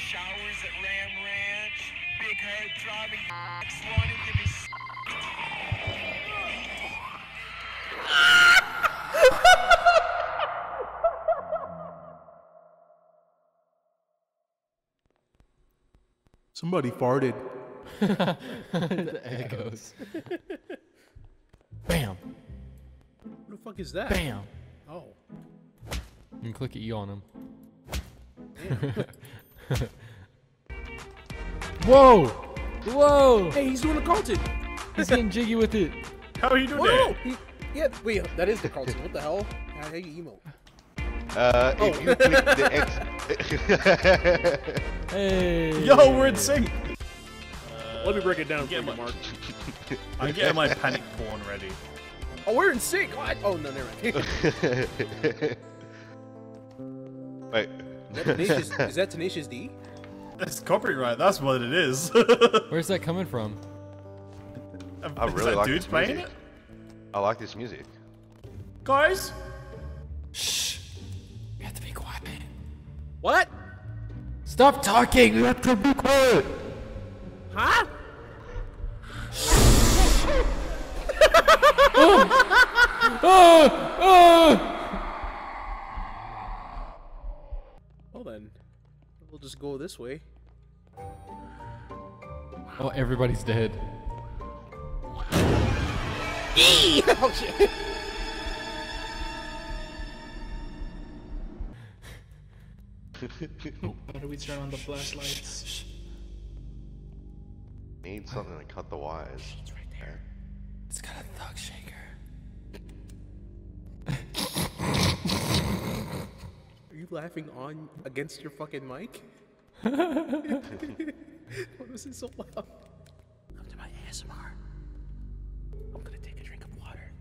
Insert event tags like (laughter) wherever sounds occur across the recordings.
showers at Ram Ranch. Big head throbbing wanting to be Somebody farted. the echoes. Bam. What the fuck is that? Bam. Oh. You can click E on him. (laughs) Whoa! Whoa! Hey, he's doing a Carlton. He's getting jiggy with it. How are you doing Whoa! that? He, yeah, wait, that is the Carlton. What the hell? How how you emote? Uh, Oh. if you click the X. (laughs) Hey! Yo, we're in sync. Let me break it down for get you, my- Mark. I'm getting my panic porn ready. Oh, we're in sync. What? Oh no, never mind. (laughs) Wait. Is that Tenacious, is that Tenacious D? It's copyright. That's what it is. (laughs) Where's that coming from? I Is really that like dude this playing music. it? I like this music. Guys, Shh! You have to be quiet. What? Stop talking! You have to be quiet! Huh? (laughs) Ah! Ah! Well then, we'll just go this way. Oh, everybody's dead. oh shit! How do we turn on the flashlights? Need something to cut the wires. there. It's got a thug shaker. Are you laughing on against your fucking mic? What was it so loud? Come to my ASMR. I'm gonna take a drink of water.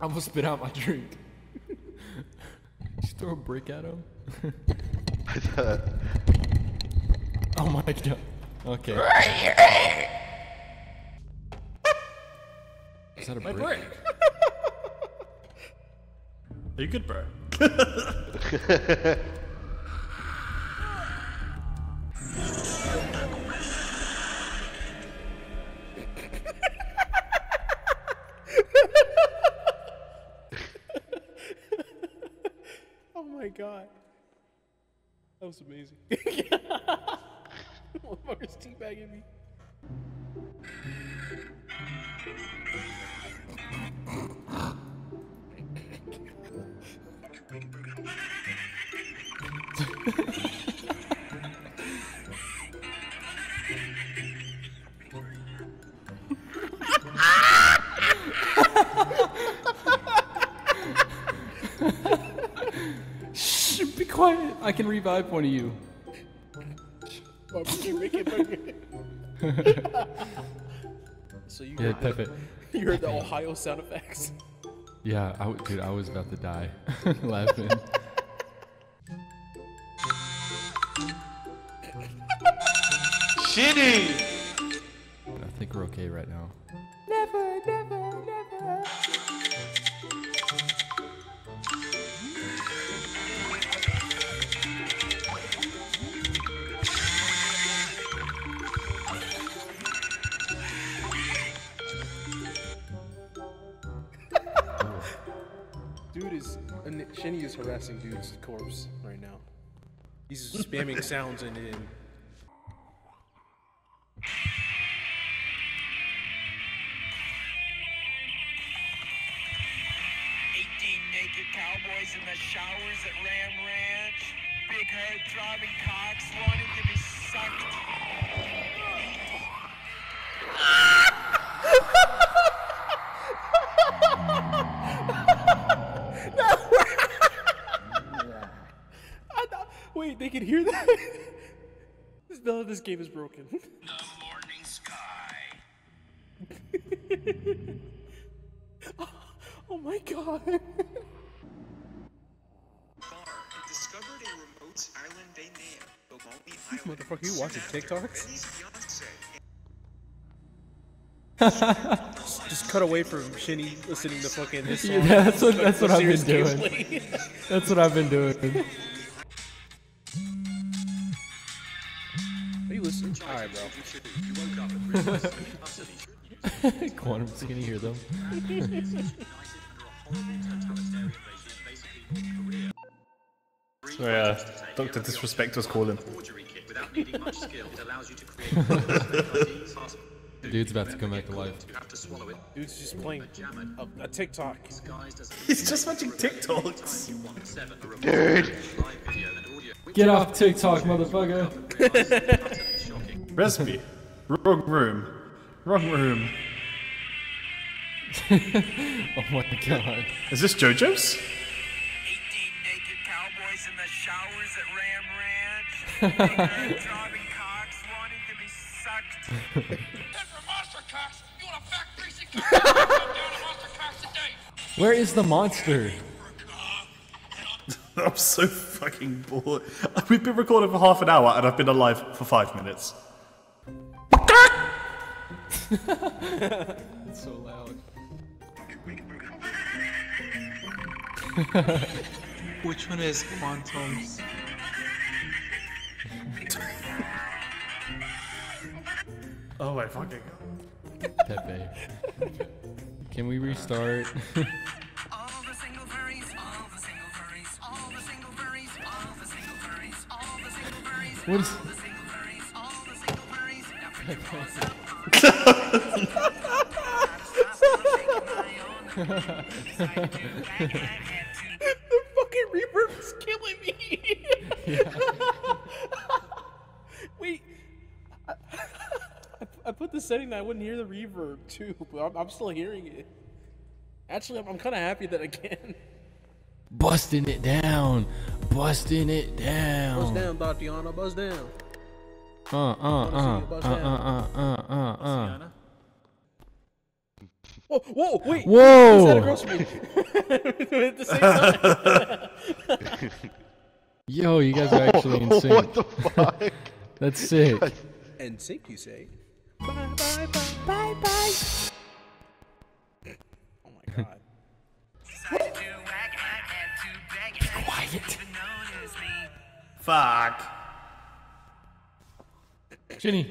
I almost spit out my drink. Just throw a brick at him. (laughs) oh my god. Okay. Is that a my brick? brick. Are you good, bro? (laughs) Oh my god. That was amazing. (laughs) Motherfucker's teabagging me. Shh, be quiet. I can revive one of you. Barbecue, make it burger. so you Yeah, heard, the, (laughs) you heard the Ohio sound effects. Yeah, I w- dude, I was about to die (laughs) laughing. Shitty! I think we're okay right now. Dude is and Shinny is harassing dude's corpse right now. He's spamming (laughs) sounds in it. cowboys in the showers at Ram Ranch. Big head throbbing cocks wanting to be sucked. They can hear that? (laughs) this, no, this game is broken. The morning sky. oh my god. discovered a remote island they named Bomomi Island. Motherfucker, you watching TikToks? (laughs) Just cut away from Shinny listening to fucking his song. (laughs) Yeah, that's what that's what I've been doing. That's what I've been doing. Are you listening? Alright, bro. (laughs) Quantum, can you hear them? Sorry, uh, Doctor Disrespect was calling. (laughs) Dude's about to come back to life. Dude's just playing a, a TikTok. He's just watching TikToks. Dude! Get off TikTok, motherfucker! (laughs) Recipe. Wrong room. Wrong room. (laughs) Oh my god. Is this JoJo's? 18 naked cowboys in the showers at Ram Ranch. (laughs) Driving cocks wanting to be sucked. Where is the monster? (laughs) I'm so fucking bored. We've been recording for half an hour and I've been alive for five minutes. It's so loud. (laughs) Which one is Quantum? Oh my fucking god. Pepe. Can we restart? (laughs) All the single furries, all the single furries, all the single furries, all the single furries, all the single furries, what is? Furries. Now put your paws up. the fucking reverb is killing me. (laughs) Wait. I, I put the setting that I wouldn't hear the reverb too, but I'm, I'm still hearing it. Actually, I'm, I'm kind of happy that I can. Busting it down. Busting it Buzz down. down, Tatiana. Buzz down. Uh, uh, uh, see you bust uh, uh, uh, uh, uh. Whoa, whoa, wait. Whoa! Is that across from me? (laughs) At the same time. (laughs) Yo, you guys are actually in (laughs) sync. what the fuck? That's sick. And safe, you say. Bye, bye, bye, bye, bye. Oh my god. Quiet. Fuck. Jenny.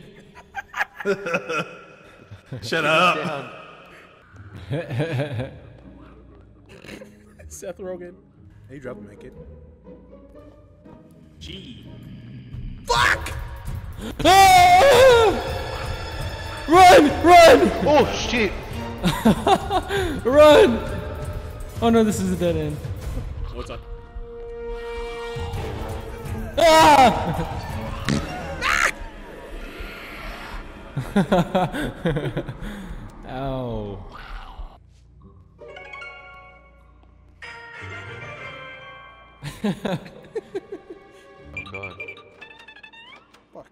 (laughs) Shut up. (laughs) Seth Rogen. Hey, drop him, my kid. Gee. Fuck! Ah! (laughs) Run! Run! Oh shit! Run! Oh no, this is a dead end. What's up? Ah! Ow. Oh god. (laughs) Fuck.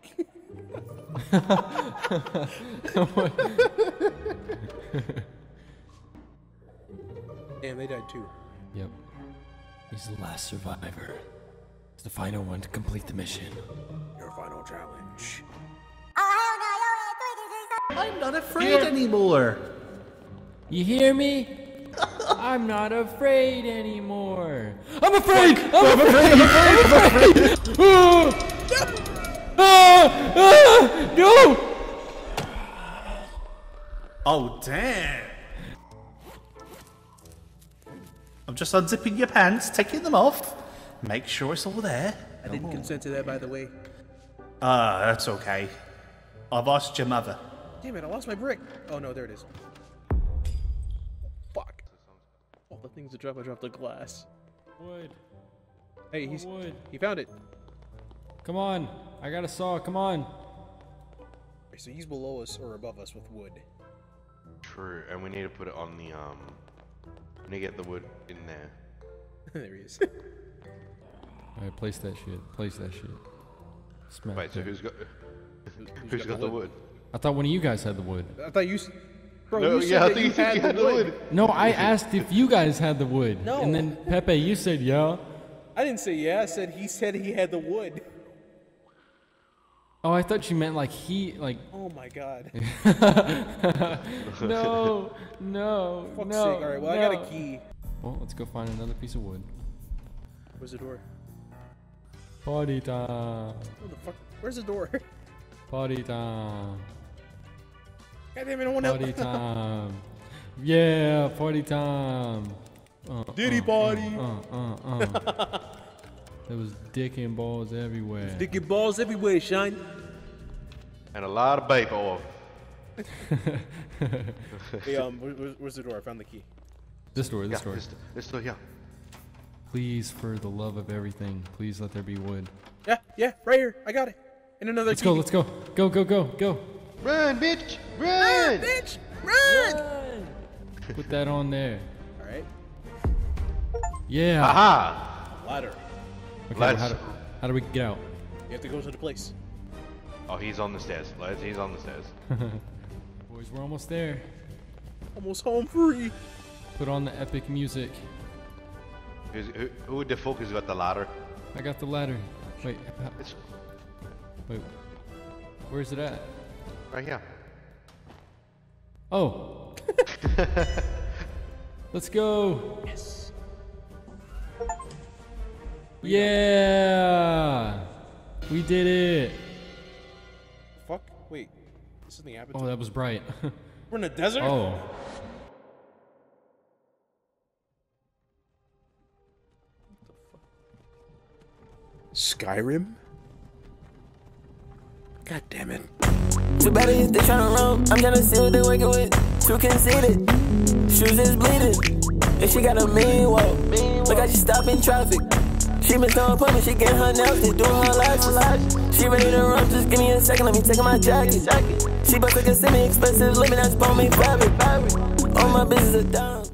Damn, they died too. Yep. He's the last survivor. He's the final one to complete the mission. Your final challenge. I'm not afraid anymore. You hear me? (laughs) I'm not afraid anymore. I'm afraid! I'm afraid! I'm afraid! Ah! Ah! Ah! No! Oh damn. I'm just unzipping your pants, taking them off. Make sure it's all there. I didn't consent to that, by the way. Ah, that's okay. I've asked your mother. Damn it, I lost my brick. Oh no, there it is. Fuck. All the things that drop, I dropped the glass. Wood. Hey, he's Wood. he found it. Come on. I got a saw. Come on. So he's below us or above us with wood. True, and we need to put it on the um. We need to get the wood in there. (laughs) there he is. Alright, place that shit. Place that shit. Smack Wait, so who's got (laughs) who's got the wood? I thought one of you guys had the wood. I thought you. s- Bro, No, you said yeah, I that think you you had, you had the the wood. wood. No, I asked if you guys had the wood. No. And then Pepe, you said yeah. I didn't say yeah. I said he said he had the wood. Oh, I thought you meant like he like. Oh my god. (laughs) (laughs) no, no, Fuck's no. sake. Alright, well, I got no. a key. Well, let's go find another piece of wood. Where's the door? Party time. Where the fuck? Where's the door? (laughs) Party time. God damn it, I want Party (laughs) time. Yeah, party time. Uh, Diddy uh, party. Uh, uh, uh. (laughs) there was dick and balls everywhere. Dick and balls everywhere, Shine. And a lot of bake off. (laughs) Hey, um, where, where's, where's the door? I found the key. This door, Yeah, this door. this, this door, yeah. Please, for the love of everything, please let there be wood. Yeah, yeah, right here. I got it. And another Let's key. go, let's go. Go, go, go, go. Run, bitch! Run! Bitch, run! (laughs) Put that on there. All right, Yeah. Aha! ladder. Okay, well, Let's- how, do, how do we get out? You have to go to the place. Oh, he's on the stairs. Let's, he's on the stairs. (laughs) Boys, we're almost there. Almost home free. Put on the epic music. Who's, who, who the fuck has got the ladder? I got the ladder. Wait, It's wait. Where's it at? right here. Oh. (laughs) Let's go. Yes. Yeah. We did it. Fuck. Wait. This is the Avatar. Oh, that was bright. (laughs) We're in the desert. oh. Skyrim. God damn it. Too bad if they tryna run. I'm tryna see what they working with. Too conceited. Shoes is bleeding. And she got a mean walk. Look how she stop in traffic. She been throwing pumping, she getting her nails, she doing her lashes. She ready to run, just give me a second, let me take my jacket. She but took a semi expensive living, that's bone me fabric. All my business is down.